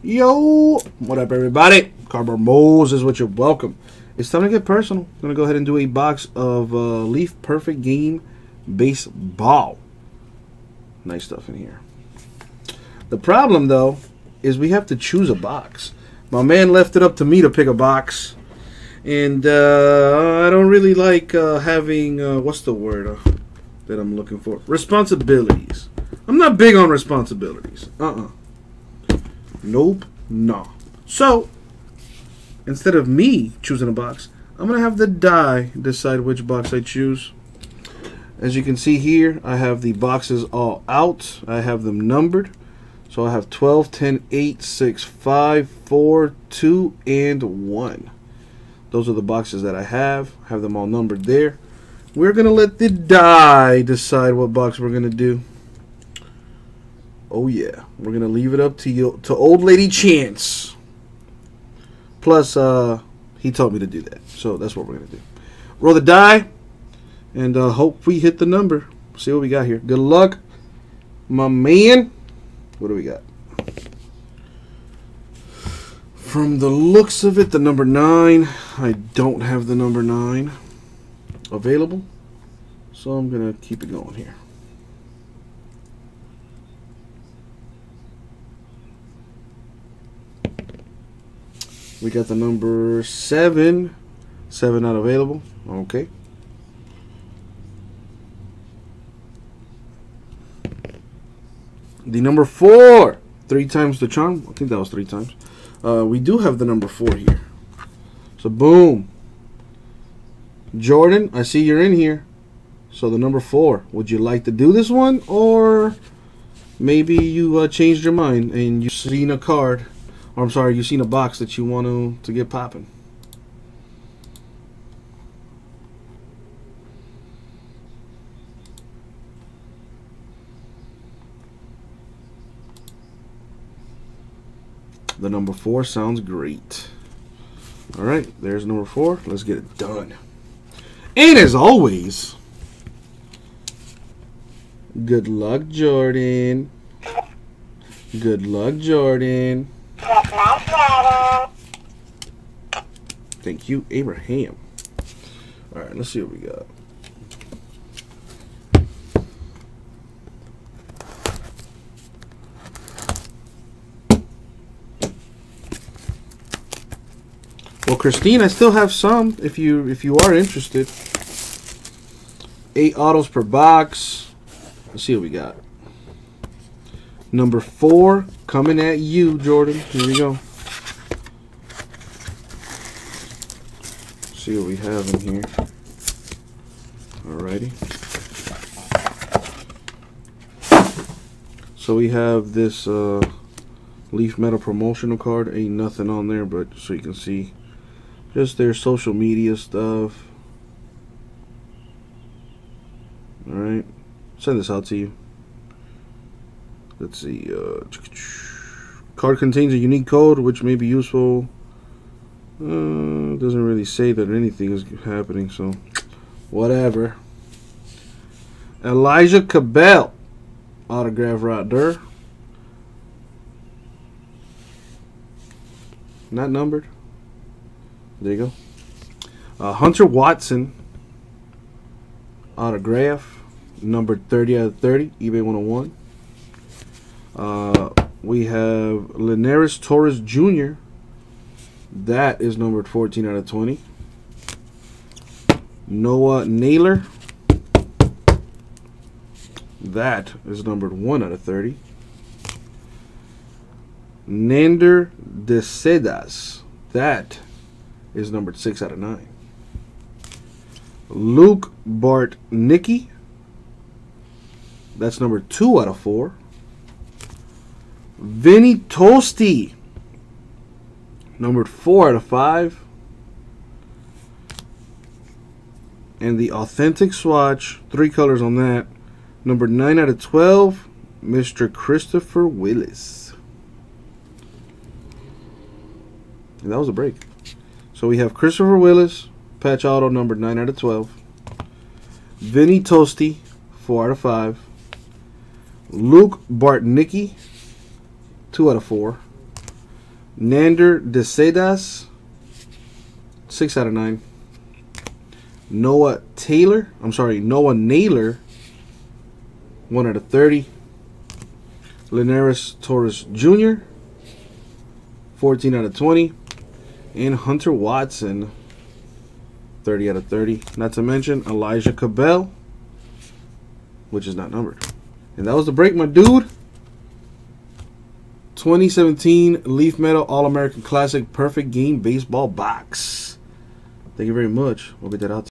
Yo, what up, everybody? Cardboard Moses what you're welcome. It's time to get personal. I'm gonna go ahead and do a box of uh, Leaf Perfect Game Baseball. Nice stuff in here. The problem, though, is we have to choose a box. My man left it up to me to pick a box, and uh, I don't really like uh, having uh, what's the word uh, that I'm looking for? Responsibilities. I'm not big on responsibilities. Uh-uh. Nope, no. So, instead of me choosing a box, I'm going to have the die decide which box I choose. As you can see here, I have the boxes all out. I have them numbered. So I have 12, 10, 8, 6, 5, 4, 2, and 1. Those are the boxes that I have. I have them all numbered there. We're going to let the die decide what box we're going to do. Oh yeah, we're gonna leave it up to you to old lady Chance. Plus, uh, he told me to do that, so that's what we're gonna do. Roll the die, and uh, hope we hit the number. See what we got here. Good luck, my man. What do we got? From the looks of it, the number nine. I don't have the number nine available, so I'm gonna keep it going here. We got the number seven. Seven not available. Okay. The number four. Three times the charm. I think that was three times. Uh, we do have the number four here. So boom. Jordan, I see you're in here. So the number four. Would you like to do this one? Or maybe you uh, changed your mind and you've seen a card or I'm sorry, you've seen a box that you want to, to get popping. The number four sounds great. All right, there's number four. Let's get it done. And as always, good luck, Jordan. Good luck, Jordan. Thank you, Abraham. All right, let's see what we got. Well, Christine, I still have some if you if you are interested. Eight autos per box. Let's see what we got. Number four coming at you, Jordan. Here we go. See what we have in here. Alrighty. So we have this uh, Leaf Metal promotional card. Ain't nothing on there, but so you can see just their social media stuff. Alright. Send this out to you. Let's see. Uh, card contains a unique code which may be useful. Uh, doesn't really say that anything is happening, so whatever. Elijah Cabell, autograph right there. Not numbered. There you go. Uh, Hunter Watson, autograph, number 30 out of 30, eBay 101. Uh, we have Linares Torres Jr. That is numbered 14 out of 20. Noah Naylor. That is numbered 1 out of 30. Nander de Sedas. That is numbered 6 out of 9. Luke Bart Nicky. That's number 2 out of 4. Vinny Toasty. Numbered 4 out of 5. And the authentic swatch, three colors on that. Number 9 out of 12, Mr. Christopher Willis. And that was a break. So we have Christopher Willis, patch auto number 9 out of 12. Vinny Toasty, 4 out of 5. Luke Bartnicki, 2 out of 4. Nander de Desedas, 6 out of 9. Noah Taylor, I'm sorry, Noah Naylor, 1 out of 30. Linares Torres Jr., 14 out of 20. And Hunter Watson, 30 out of 30. Not to mention Elijah Cabell, which is not numbered. And that was the break, my dude. 2017 Leaf Metal All American Classic Perfect Game Baseball Box. Thank you very much. We'll get that out.